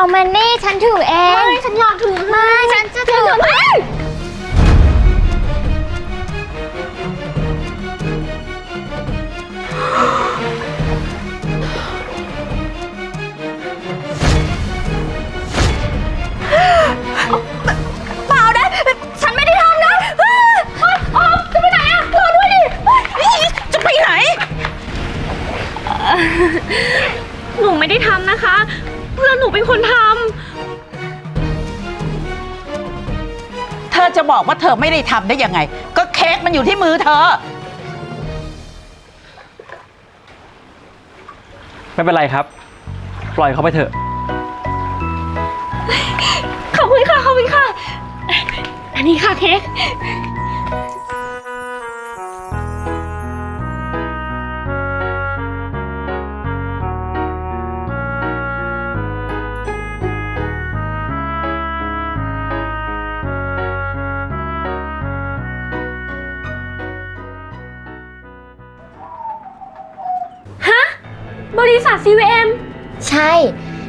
เอามันนี่ฉันถือเอง ไม่ ฉันอยากถือไม่ ฉันจะถือ อกว่าเธอไม่ได้ทำได้ยังไง ก็เค้กมันอยู่ที่มือเธอ ไม่เป็นไรครับ ปล่อยเขาไปเถอะำขอบคุณค่ะ ขอบคุณค่ะ อันนี้ค่ะเค้ก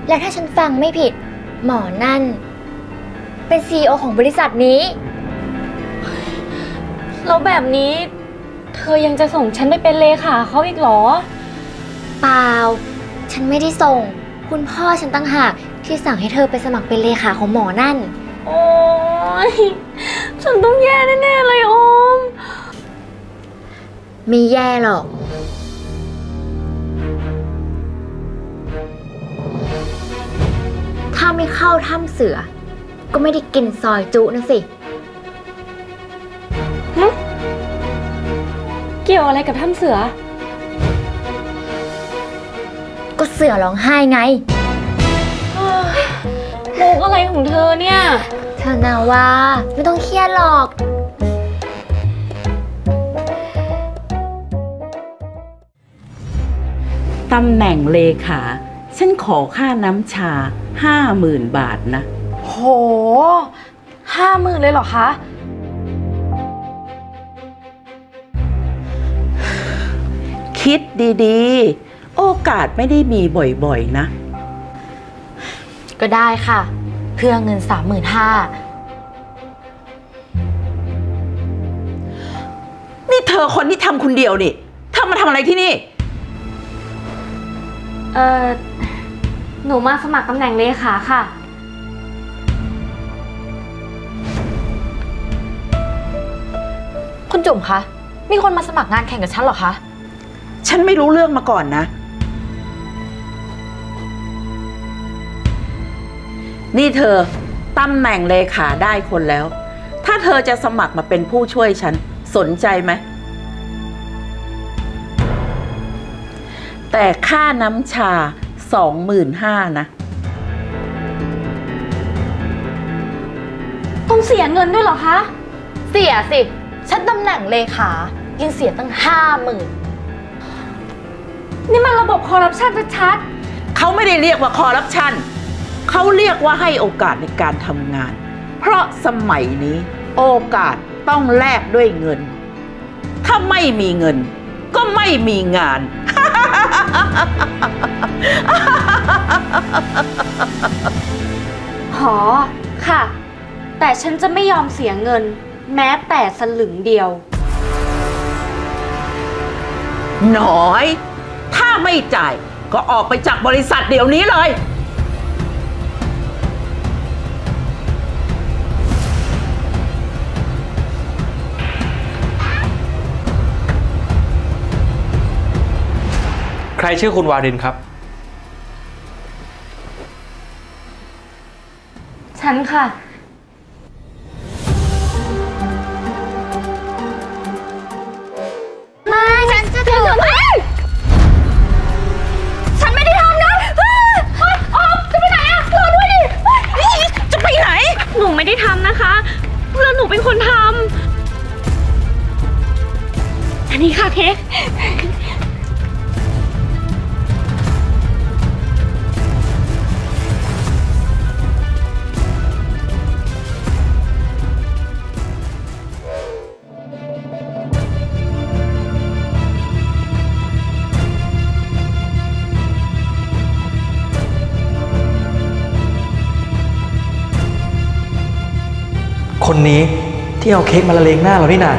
แล้วถ้าฉันฟังไม่ผิด หมอนั่น เป็นซีอของบริษัทนี้ แล้วแบบนี้ เธอยังจะส่งฉันไปเป็นเลขาเขาอีกเหรอ เปล่า ฉันไม่ได้ส่ง คุณพ่อฉันตั้งหากที่สั่งให้เธอไปสมัครเป็นเลขาของหมอนั่น โอ้ยฉันต้องแย่แน่ๆเลยโอม มีแย่หรอก ถ้าไม่เข้าถ้ำเสือ ก็ไม่ได้กินซอยจุนะสิเกี่ยวอะไรกับถ้ำเสือ ก็เสือร้องไห้ไง มุกอะไรของเธอเนี่ย เธอนาว่าไม่ต้องเครียดหรอก ตำแหน่งเลขา ฉันขอค่าน้ำชาห้าหมื่นบาทนะ โหห้าหมื่นเลยเหรอคะ คิดดีๆ โอกาสไม่ได้มีบ่อยๆนะ ก็ได้ค่ะ เพื่อเงินสามหมื่นห้านี่เธอคนที่ทำคนเดียวนี่เธอมาทำอะไรที่นี่ เออ หนูมาสมัครตำแหน่งเลขาค่ะ คุณจุ๋มคะ มีคนมาสมัครงานแข่งกับฉันเหรอคะ ฉันไม่รู้เรื่องมาก่อนนะ นี่เธอตำแหน่งเลขาได้คนแล้ว ถ้าเธอจะสมัครมาเป็นผู้ช่วยฉัน สนใจไหม แต่ค่าน้ำชา สองหมื่นห้านะ ต้องเสียเงินด้วยเหรอคะ เสียสิ ฉันตำแหน่งเลขายังเสียตั้งห้าหมื่นนี่มันระบบคอร์รัปชันชัดเขาไม่ได้เรียกว่าคอร์รัปชันเขาเรียกว่าให้โอกาสในการทำงาน เพราะสมัยนี้โอกาสต้องแลกด้วยเงิน ถ้าไม่มีเงิน ก็ไม่มีงานๆ หอค่ะ แต่ฉันจะไม่ยอมเสียเงิน แม้แต่สลึงเดียว น้อย ถ้าไม่จ่ายก็ออกไปจากบริษัทเดี๋ยวนี้เลย ใครชื่อคุณวารินครับ ฉันค่ะ ไม่ฉันจะถือไม่ฉันไม่ได้ทำนะเฮ้ยโออมจะไปไหนอะรอด้วยดิจะไปไหน หนูไม่ได้ทำนะคะ เพื่อนหนูเป็นคนทำอันนี้ค่ะเค้ก คนนี้ที่เอาเค้กมาละเลงหน้าเรานี่นา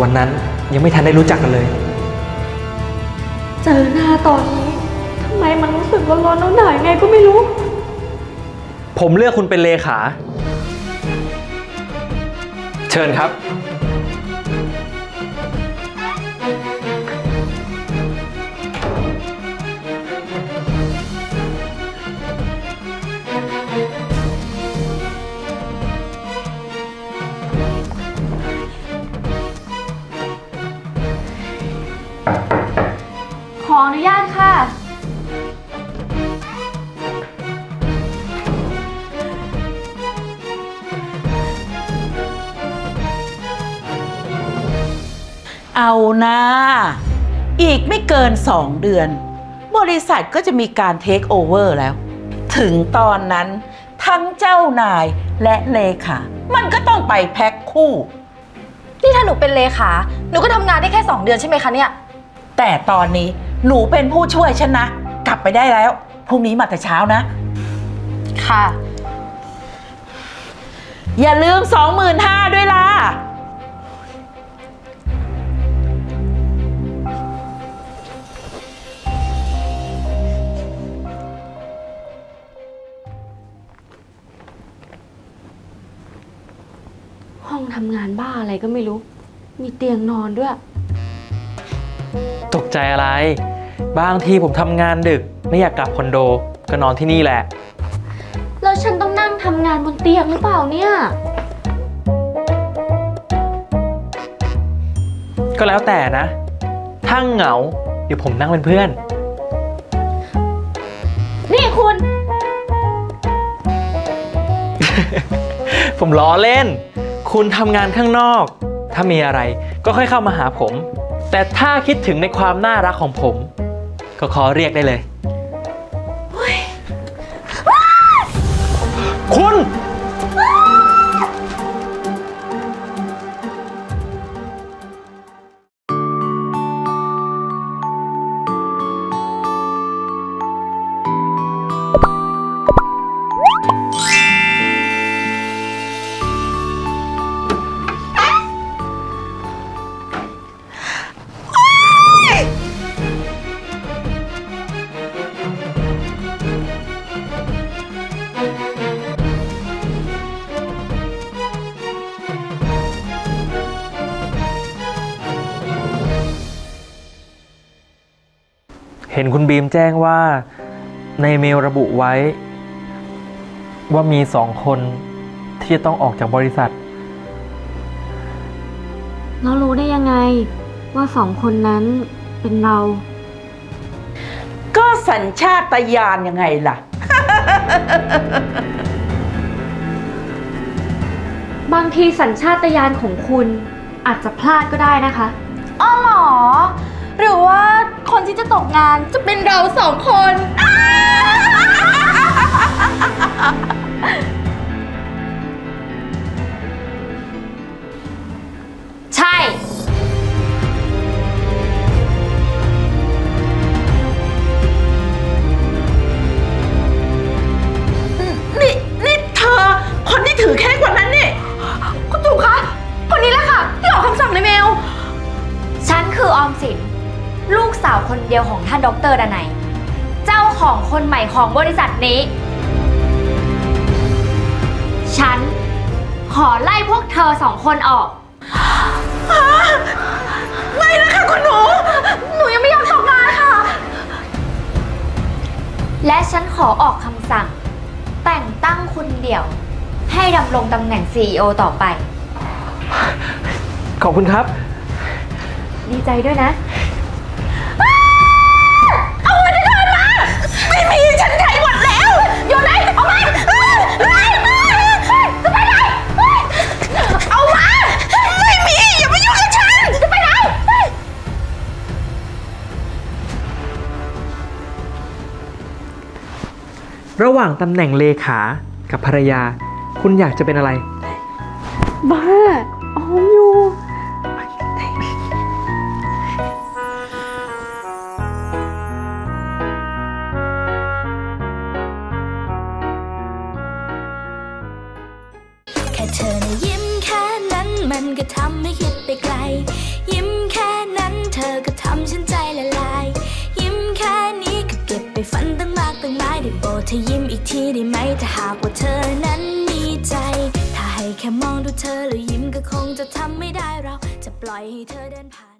วันนั้นยังไม่ทันได้รู้จักกันเลย เจอหน้าตอนนี้ทำไมมันรู้สึกร้อนๆหนาวๆยังไงก็ไม่รู้ ผมเลือกคุณเป็นเลขา เชิญครับ เอานะ อีกไม่เกินสองเดือน บริษัทก็จะมีการเทคโอเวอร์แล้ว ถึงตอนนั้นทั้งเจ้านายและเลขา มันก็ต้องไปแพ็คคู่ นี่ถ้าหนูเป็นเลขา หนูก็ทำงานได้แค่ 2 เดือนใช่ไหมคะเนี่ย แต่ตอนนี้หนูเป็นผู้ช่วยฉันนะ กลับไปได้แล้ว พรุ่งนี้มาแต่เช้านะ ค่ะ อย่าลืม 25,000ด้วยล่ะ ทำงานบ้าอะไรก็ไม่รู้ มีเตียงนอนด้วย ตกใจอะไร บางทีผมทำงานดึก ไม่อยากกลับคอนโด ก็นอนที่นี่แหละ แล้วฉันต้องนั่งทำงานบนเตียงหรือเปล่าเนี่ย ก็แล้วแต่นะ ถ้าเหงา เดี๋ยวผมนั่งเป็นเพื่อน นี่คุณ ผมล้อเล่น คุณทำงานข้างนอก ถ้ามีอะไรก็ค่อยเข้ามาหาผม แต่ถ้าคิดถึงในความน่ารักของผม ก็ขอเรียกได้เลย เห็นคุณบีมแจ้งว่าในเมลระบุไว้ ว่ามีสองคนที่จะต้องออกจากบริษัทเรารู้ได้ยังไงว่าสองคนนั้นเป็นเรา ก็สัญชาตญาณยังไงล่ะ บางทีสัญชาตญาณของคุณอาจจะพลาดก็ได้นะคะอ้อเหรอ หรือว่า คนที่จะตกงานจะเป็นเราสองคน คนเดียวของท่านดรดนัยเจ้าของคนใหม่ของบริษัทนี้ ฉันขอไล่พวกเธอสองคนออก ไม่นะคะคุณหนู หนูยังไม่อยากตกงานค่ะ และฉันขอออกคำสั่ง แต่งตั้งคุณเดี่ยว ให้ดำรงตำแหน่ง CEO ต่อไป ขอบคุณครับ ดีใจด้วยนะ ระหว่างตำแหน่งเลขากับภรรยา คุณอยากจะเป็นอะไร บ้าออมอยู่ แค่เธอในยิ้มแค่นั้นมันก็ทำให้คิดไปไกลำไม่ได้เราจะปล่อยให้เธอเดินผ่าน